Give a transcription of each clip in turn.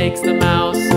takes the mouse.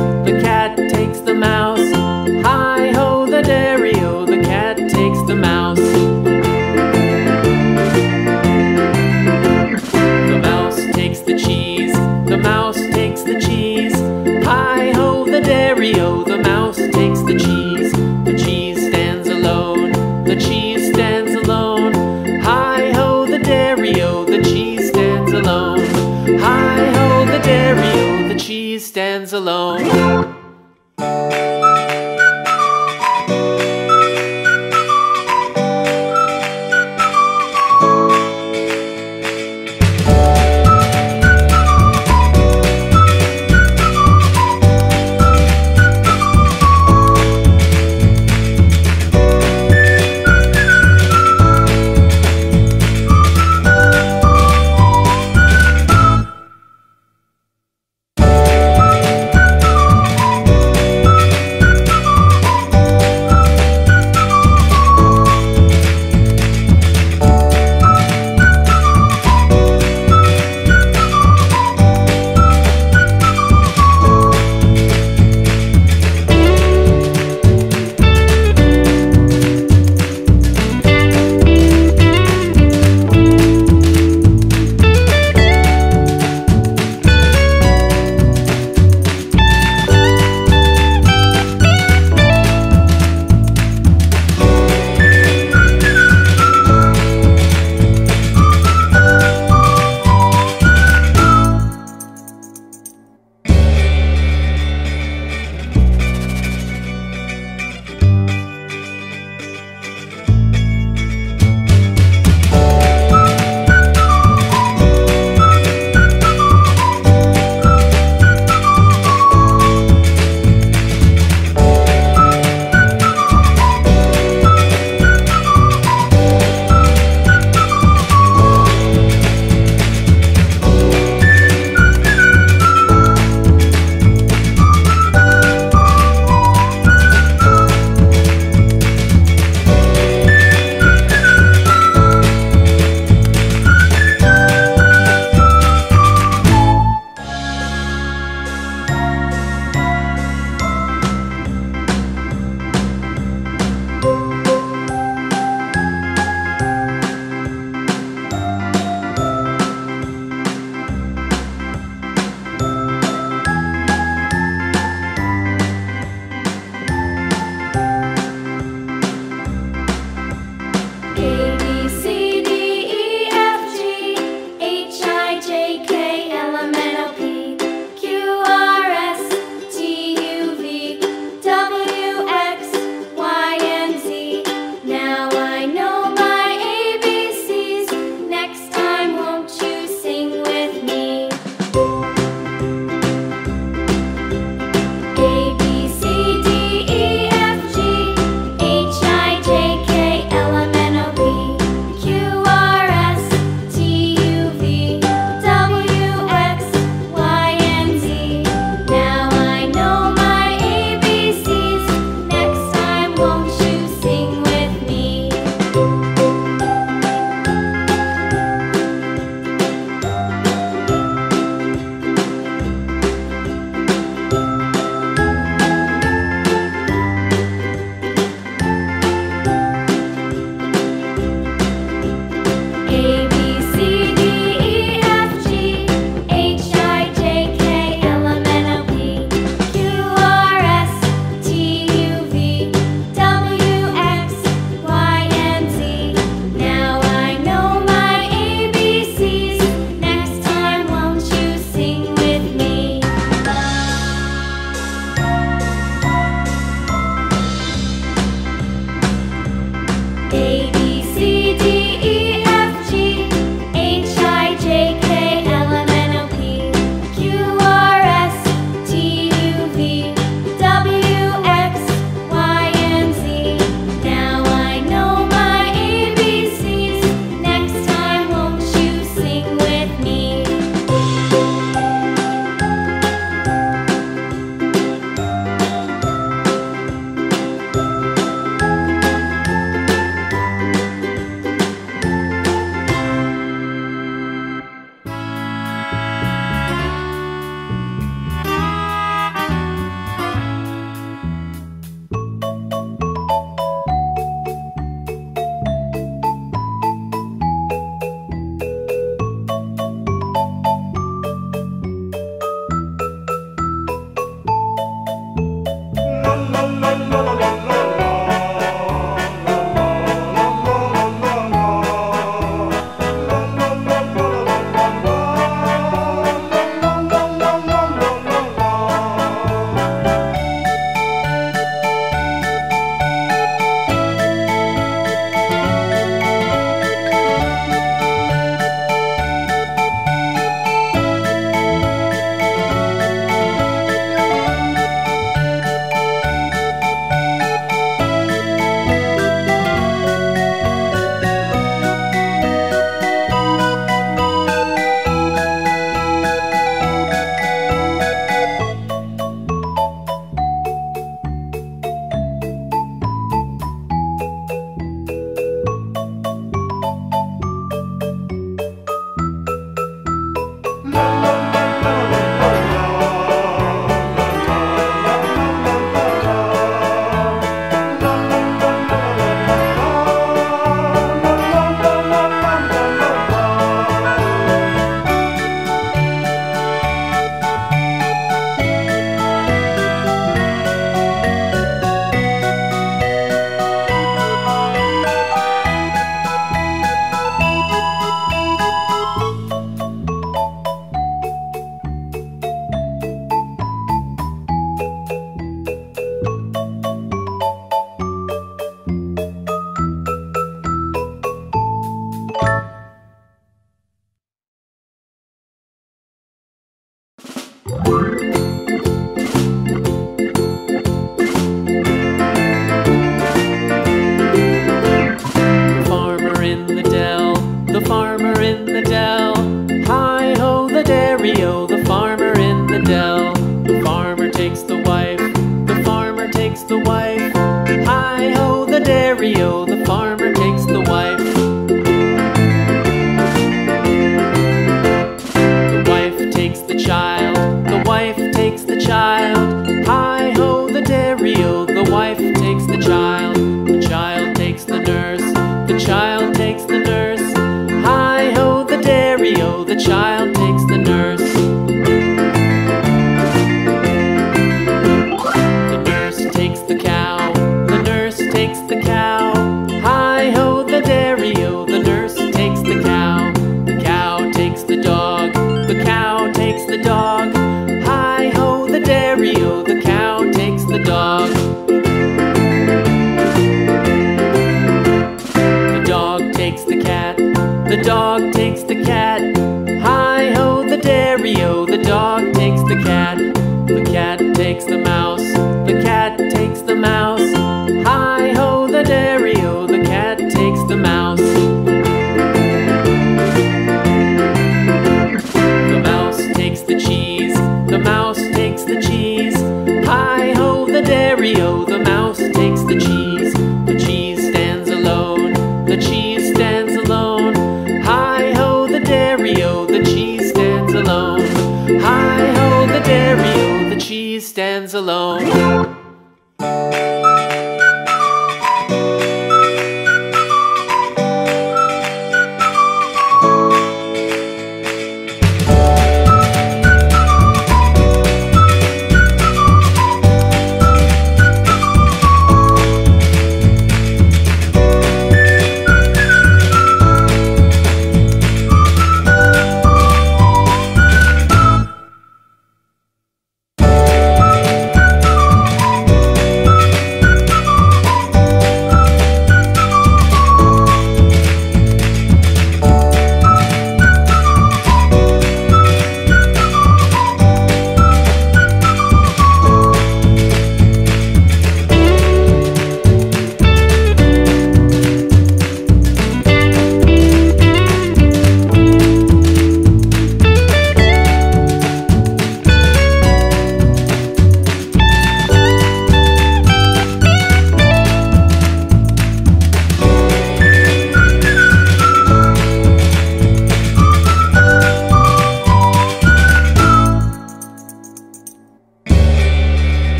Takes the mouse, the cat takes the mouse.